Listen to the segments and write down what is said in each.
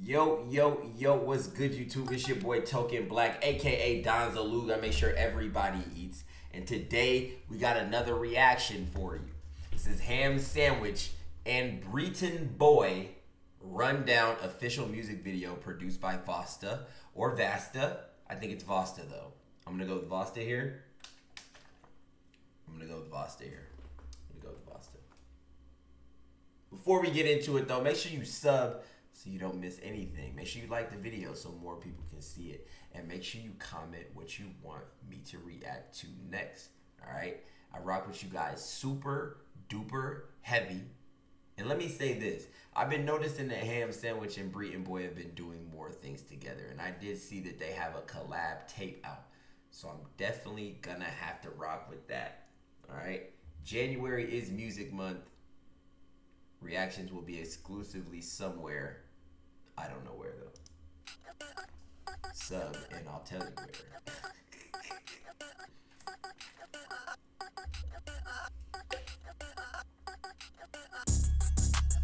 Yo, yo, yo, what's good, YouTube? It's your boy Token Black, aka Donzo Lug. I make sure everybody eats. And today we got another reaction for you. This is Ham Sandwich and Breeton Boi rundown official music video produced by Vasta or Vasta. I think it's Vasta though. I'm gonna go with Vasta here. I'm gonna go with Vasta here. I'm gonna go with Vasta. Before we get into it though, make sure you sub so you don't miss anything. Make sure you like the video so more people can see it. And make sure you comment what you want me to react to next. Alright? I rock with you guys super duper heavy. And let me say this. I've been noticing that Ham Sandwich and Breeton Boi have been doing more things together. And I did see that they have a collab tape out. So I'm definitely gonna have to rock with that. Alright? January is music month. Reactions will be exclusively somewhere. I don't know where though. Sub and I'll tell you where.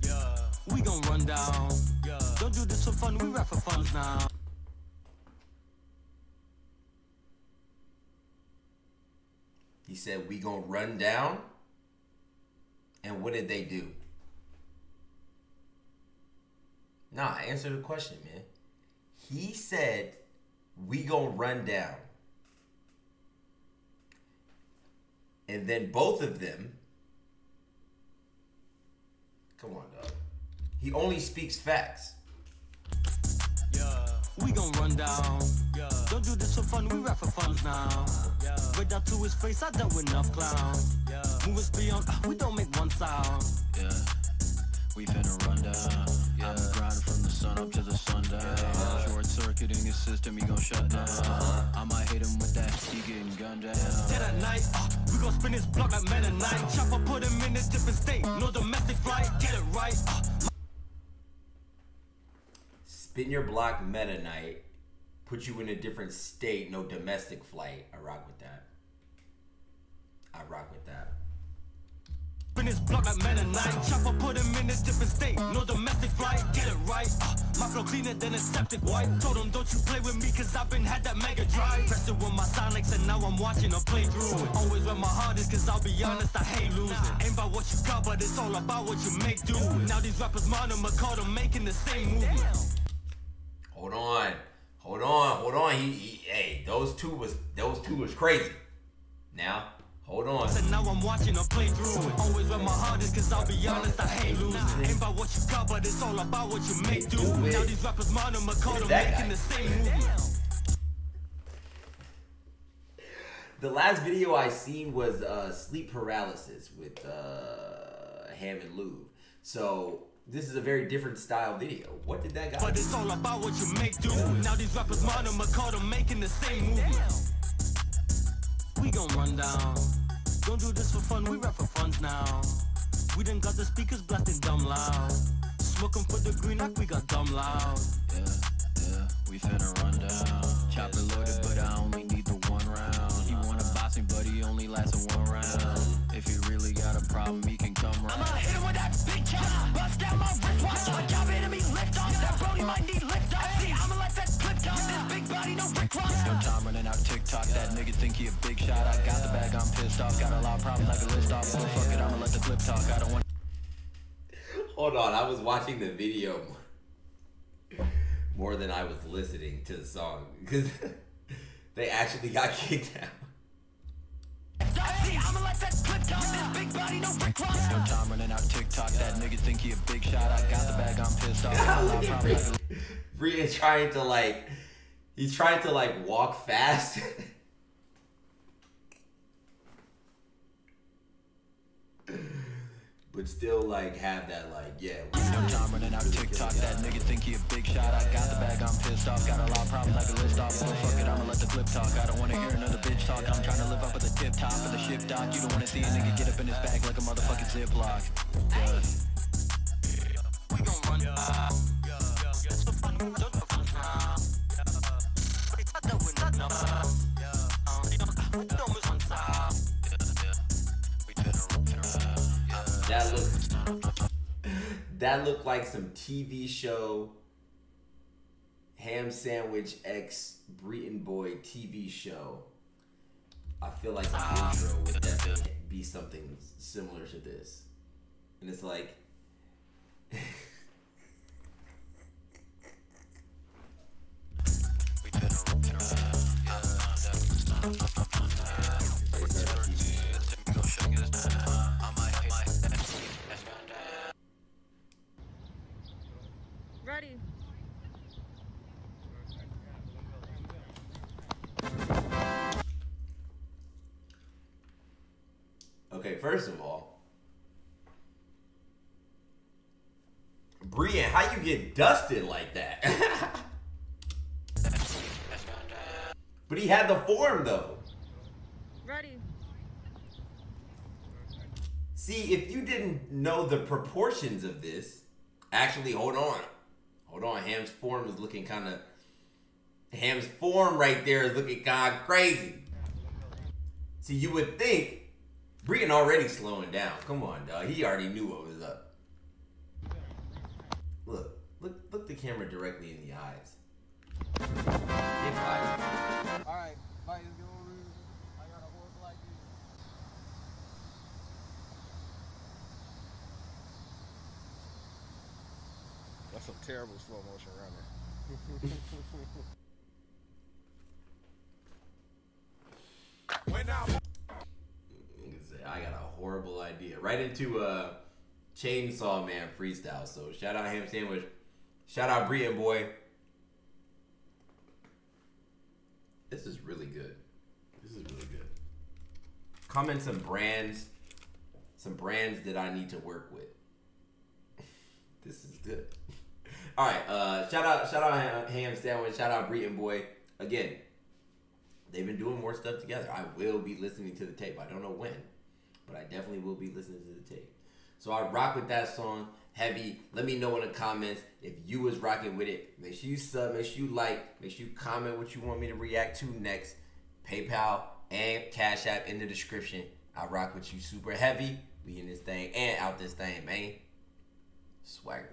Yeah. We gon' run down. Yeah. Don't do this for fun, we rap for fun now. He said we gonna run down. And what did they do? Nah, answer the question, man. He said we gonna run down. And then both of them Come on, dog. He only speaks facts. Yeah. We gon' run down. Yeah. Don't do this for fun, we rap for fun now. Yeah. Right down to his face, I dealt with enough clown. Yeah. Move us beyond, uh, we don't make one sound. Yeah, we finna run down. Yeah. I'm grinding from the sun up to the sundown. Yeah. Short circuiting his system, he gon' shut down. I might hit him with that, he getting gunned down. Dead at night, uh, we gon' spin his block like men at night. Chopper put him in a different state, no domestic flight, get it right. Uh, Spin your block Meta Knight. Put you in a different state. No domestic flight. I rock with that. I rock with that. Spin his block like Meta Knight. Chopper put him in a different state, no domestic flight, get it right. Uh, my flow cleaner than a septic wipe. Told him don't you play with me cause I've been had that mega drive. Pressed it with my Sonics and now I'm watching her play through it. Always where my heart is cause I'll be honest, I hate losing. Ain't about what you got, but it's all about what you make do. Now these rappers mind them, call them making the same movement. Hold on. Hold on. Hold on. He, he hey, those two was those two was crazy. Now, hold on. And now I'm watching her play through it. Always where my heart is, cause I'll be honest, I hate losing. Ain't about what you got, but it's all about what you make do. Now these rappers mind them, call them making the same movement. The last video I seen was uh, sleep paralysis with uh, Ham and Lou. So this is a very different style video. What did that guy? But do? it's all about what you make do. Now these rappers mind them, call them making the same movement. We gon' run down. Don't do this for fun, we rap for funds now. We done got the speakers blasting dumb loud. Smoking for the green like we got dumb loud. Yeah, yeah, we finna run down. Chopper loaded, but I only need the one round. He wanna box me, but he only lasts a one round. If he really got a problem, he can come round. No Rick Ross. No time running out TikTok. That nigga think he a big shot. I got the bag, I'm pissed off. Got a lot of problems like a list off. But fuck it, I'ma let the clip talk. I don't want Hold on, I was watching the video more, than I was listening to the song because they actually got kicked out. See, I'ma let that clip talk. This big body, no Rick Ross. no time running out TikTok. That nigga think he a big shot. I got the bag, I'm pissed off. Got a lot like a Bree is trying to like, he's trying to like walk fast. But still, like, have that, like, yeah. No time running out TikTok. That nigga think he a big shot. I got the bag, I'm pissed off. Got a lot of problems like a list off. But fuck it, I'ma let the clip talk. I don't wanna hear another bitch talk. I'm trying to live up at the tip top of the ship dock. You don't wanna see a nigga get up in his bag like a motherfucking ziplock. Yeah. We gon' run down. That looked, that looked like some TV show Ham Sandwich X Breeton Boi TV show. I feel like the intro would definitely be something similar to this. And it's like. Okay, first of all, Brian, how you get dusted like that? but he had the form though. Ready. See, if you didn't know the proportions of this, actually, hold on. Hold on. Ham's form is looking kind of. Ham's form right there is looking kind of crazy. See, you would think Brian already slowing down. Come on, dog. He already knew what was up. Look, look, look the camera directly in the eyes. Get fired. Alright, fight is got a. That's some terrible slow motion running. Nigga say, I got a horrible idea. Right into a Chainsaw Man freestyle. So shout out Ham Sandwich. Shout out Brian Boy. This is really good. This is really good. Comment some brands, some brands that I need to work with. this is good. All right, uh, shout out, shout out Ham- Ham Sandwich, shout out Brian Boy. Again, they've been doing more stuff together. I will be listening to the tape. I don't know when, but I definitely will be listening to the tape. So I rock with that song heavy. Let me know in the comments if you was rocking with it. Make sure you sub, make sure you like, make sure you comment what you want me to react to next. PayPal and Cash App in the description. I rock with you super heavy. We in this thing and out this thing, man. Swagger.